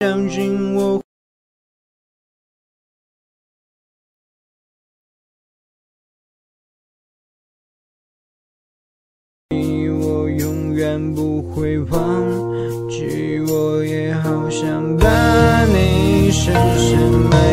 相信我。永远不会忘记，我也好想把你深深埋。